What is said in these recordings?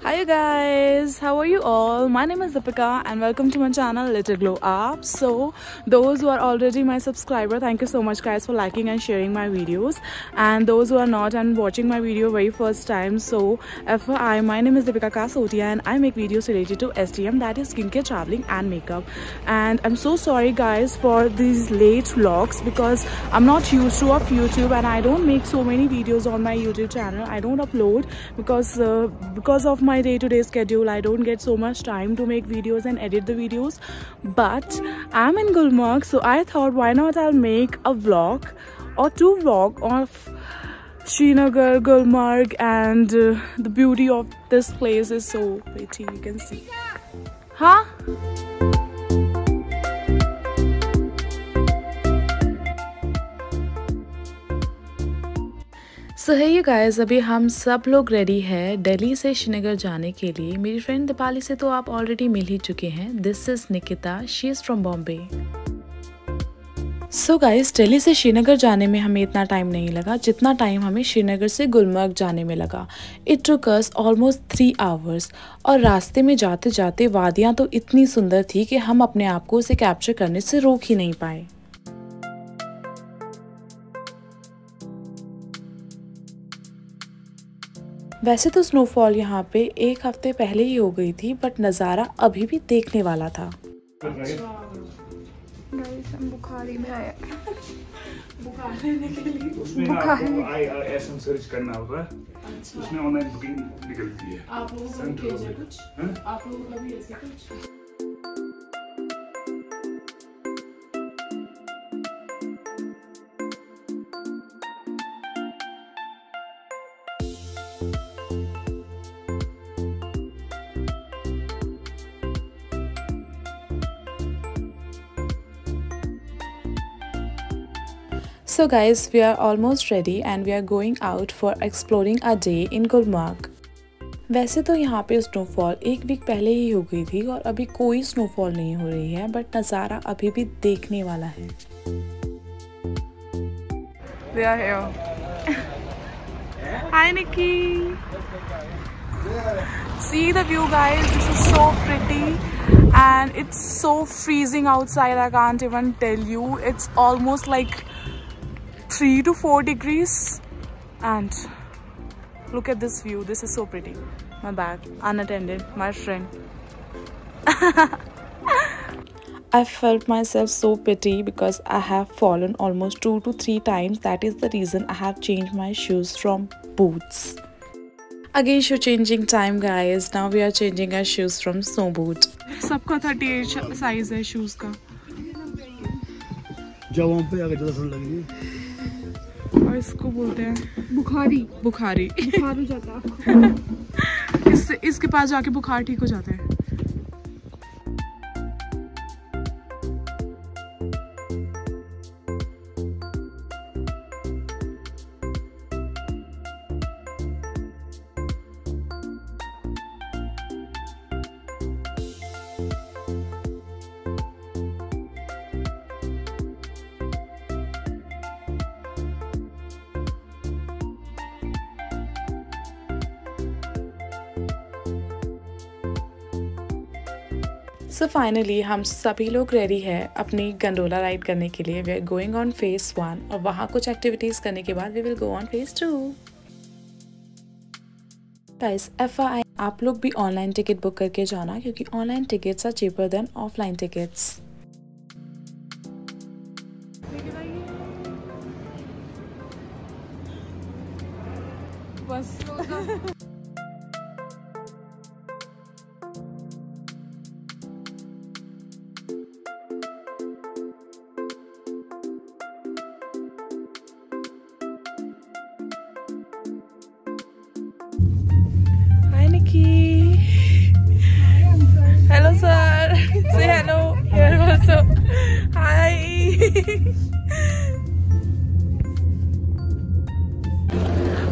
Hi guys, how are you all? My name is Deepika and welcome to my channel Little Glow Up. So those who are already my subscriber, thank you so much guys for liking and sharing my videos. And those who are not and watching my video very first time, so FYI, my name is Deepika Kasotia and I make videos related to STM that is skincare, traveling and makeup. And I'm so sorry guys for these late vlogs because I'm not used to of YouTube and I don't make so many videos on my YouTube channel. I don't upload because uh, because of my day-to-day schedule. I don't get so much time to make videos and edit the videos. But i'm in gulmarg so i thought why not i'll make a vlog or two vlog of Srinagar, Gulmarg and uh, the beauty of this place is so pretty you can see. Huh सो है ये guys अभी हम सब लोग ready है दिल्ली से श्रीनगर जाने के लिए। मेरी फ्रेंड दीपाली से तो आप ऑलरेडी मिल ही चुके हैं। This is Nikita she is from Bombay so guys Delhi से श्रीनगर जाने में हमें इतना टाइम नहीं लगा, जितना टाइम हमें श्रीनगर से गुलमर्ग जाने में लगा। It took us almost three hours और रास्ते में जाते जाते वादियाँ तो इतनी सुंदर थी कि हम अपने आप को उसे कैप्चर करने से रोक ही नहीं पाए। वैसे तो स्नोफॉल यहाँ पे एक हफ़्ते पहले ही हो गई थी बट नज़ारा अभी भी देखने वाला था। बुखारी में आया बुखार लेने के लिए उसमें आपको आई एस एम सर्च करना होगा। उसमें ऑनलाइन बुकिंग निकलती है। आप लोगों को सेंट्रल भेजा में। कुछ? आप लोगों का भी ऐसा कुछ? So guys, we are almost ready and we are going out for exploring a day in Gulmarg. वैसे तो यहाँ पे स्नोफॉल एक वीक पहले ही हो गई थी और अभी कोई स्नोफॉल नहीं हो रही है बट नज़ारा अभी भी देखने वाला है They are here. Hi Nikki. See the view guys, this is so pretty and it's so freezing outside I can't even tell you. It's almost like 3 to 4 degrees and look at this view. This is so pretty. My bag, unattended, my friend. I felt myself so pity because I have fallen almost two to three times. That is the reason I have changed my shoes from boots. Again, shoe changing time, guys. Now we are changing our shoes from snow boot. सबका 38 size है shoes का जब वहाँ पे आगे ज़्यादा ठंड है और इसको बोलते हैं बुखारी। बुखारी। बुखार हो जाता है। इससे इसके पास जाके बुखार ठीक हो जाता है। सो फाइनली हम सभी लोग रेडी है अपनी गंडोला राइड करने के लिए. We are going on phase one और वहाँ कुछ एक्टिविटीज़ करने के बाद we will go on phase two guys F आप लोग भी ऑनलाइन टिकट बुक करके जाना क्योंकि online tickets are cheaper than offline tickets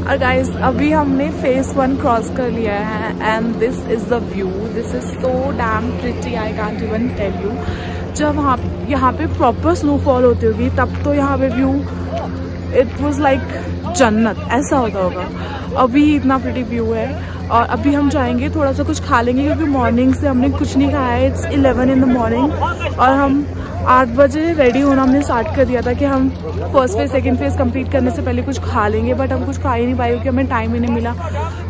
और गाइस अभी हमने फेस वन क्रॉस कर लिया है and this is the view this is so damn pretty I can't even tell you जब वहाँ यहाँ पे प्रॉपर स्नोफॉल होती होगी, तब तो यहाँ पे व्यू इट वाज लाइक जन्नत, ऐसा होता होगा। अभी इतना प्रिटी व्यू है, और अभी हम जाएँगे, थोड़ा सा कुछ खा लेंगे, क्योंकि मॉर्निंग से हमने कुछ नहीं खाया है it's eleven in the morning और हम आठ बजे रेडी होना हमने स्टार्ट कर दिया था कि हम first phase second phase complete करने से पहले कुछ खा लेंगे बट हम कुछ खा ही नहीं पाए क्योंकि हमें टाइम ही नहीं मिला।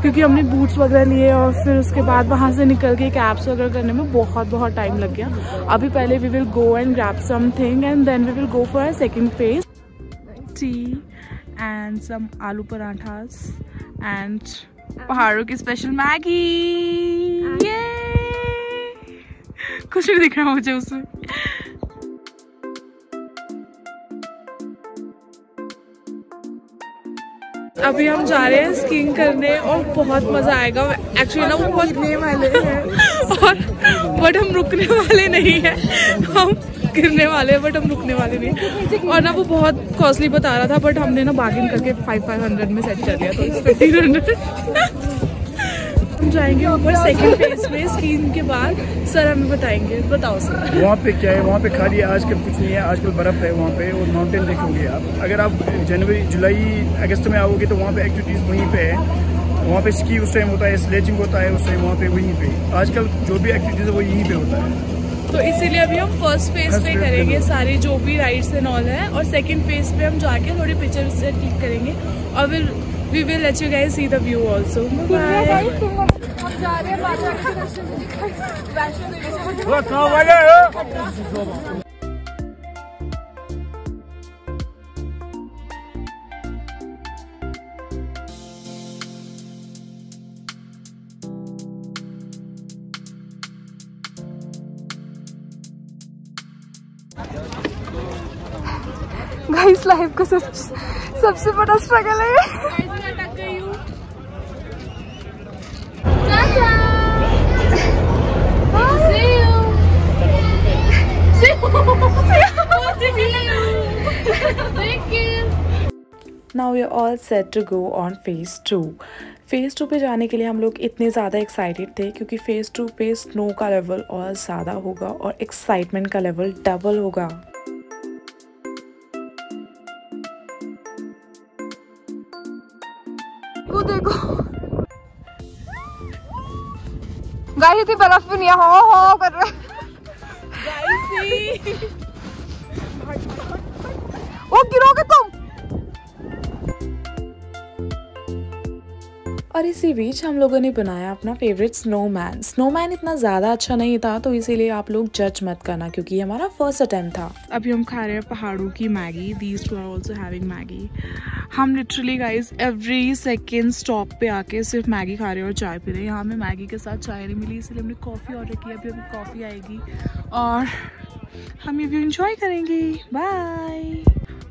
क्योंकि हमने बूट्स वगैरह लिए और फिर उसके बाद वहाँ से निकल के कैब्स वगैरह करने में बहुत बहुत टाइम लग गया। अभी पहले we will go and grab something and then we will go for a second phase tea and some aloo parathas and पहाड़ों की स्पेशल मैगी। कुछ भी दिख रहा मुझे उसमें। अभी हम जा रहे हैं स्कीइंग करने और बहुत मज़ा आएगा। एक्चुअली ना वो बहुत गिरने वाले हैं। और बट हम रुकने वाले नहीं हैं। हम गिरने वाले हैं बट हम रुकने वाले नहीं और ना वो बहुत कॉस्टली बता रहा था बट हमने ना बार्गिन करके फाइव फाइव हंड्रेड में सेट कर दिया तो फिफ्टीन हंड्रेड हम जाएँगे ऊपर सेकंड फ़ेज़ में स्कीइंग के बाद। सर हमें बताएँगे। बताओ सर वहाँ पे क्या है? वहाँ पे खाली आजकल कुछ नहीं है। आजकल बर्फ़ है वहाँ पे। और माउंटेन देखोगे आप। अगर आप जनवरी जुलाई अगस्त में आओगे तो वहाँ पे एक्टिविटीज़ वहीं पे है। वहाँ पे स्की उस टाइम होता है स्लेजिंग होता है उस टाइम वहाँ पे वहीं पे। आजकल जो भी एक्टिविटीज़ है वो यहीं पे होता है। तो इसीलिए अभी हम फ़र्स्ट फ़ेज़ पे करेंगे करो। सारी जो भी राइड्स एंड ऑल है और सेकंड फ़ेज़ पे हम जाके थोड़ी पिक्चर्स क्लिक करेंगे। और will we will let you guys see the view also bye हम जा रहे हैं माता के दर्शन वैष्णो देवी से गाइस लाइफ का सब सबसे बड़ा स्ट्रगल है now we are all set to go on phase two phase two पे जाने के लिए हम लोग इतने ज़्यादा एक्साइटेड थे क्योंकि फ़ेज़ टू पे स्नो का लेवल और ज़्यादा होगा और एक्साइटमेंट का लेवल डबल होगा। वो देखो। गाइस इतनी बर्फ़ भी नहीं हो। हो कर रहे वो गिरोगे और इसी बीच हम लोगों ने बनाया अपना फेवरेट स्नोमैन स्नोमैन इतना ज़्यादा अच्छा नहीं था तो इसीलिए आप लोग जज मत करना क्योंकि ये हमारा फ़र्स्ट अटेम्प्ट था। अभी हम खा रहे हैं पहाड़ों की Maggi these two are also having Maggi. हम literally guys every second stop पे आके सिर्फ़ मैगी खा रहे हैं और चाय पी रहे हैं। यहाँ हमें मैगी के साथ चाय नहीं मिली इसलिए हमने कॉफ़ी ऑर्डर की अभी हमें कॉफ़ी आएगी। और हम ये व्यू इंजॉय करेंगे। बाय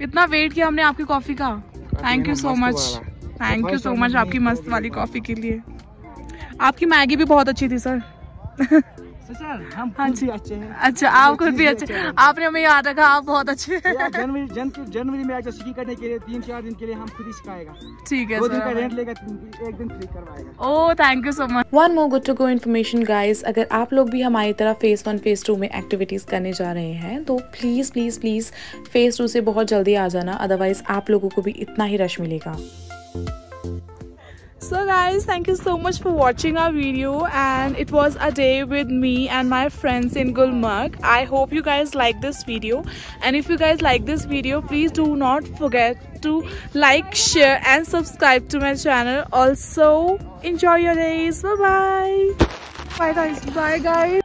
इतना वेट किया हमने आपकी कॉफ़ी का। Thank you so much thank you so much आपकी मस्त वाली कॉफ़ी के लिए। आपकी मैगी भी बहुत अच्छी थी सर हम हाँ जी। अच्छे हैं। अच्छा आप खुद भी अच्छे आपने हमें याद रखा आप बहुत अच्छे हैं। जनवरी जन, जनवरी में आएगा स्की करने के लिए तीन चार दिन के लिए हम खुद ही सिखाएगा। ठीक है दो दिन का रेंट लेगा तीन- एक दिन फ्री करवाएगा। ओ thank you so much one more good to go information guys अगर आप लोग भी हमारी तरह फ़ेज़ वन फ़ेज़ टू में एक्टिविटीज़ करने जा रहे हैं तो please please please phase two से बहुत जल्दी आ जाना अदरवाइज़ आप लोगों को भी इतना ही रश मिलेगा। So guys, thank you so much for watching our video and it was a day with me and my friends in Gulmarg. I hope you guys like this video and if you guys like this video, please do not forget to like, share and subscribe to my channel. Also, enjoy your days. Bye bye. Bye guys. Bye guys.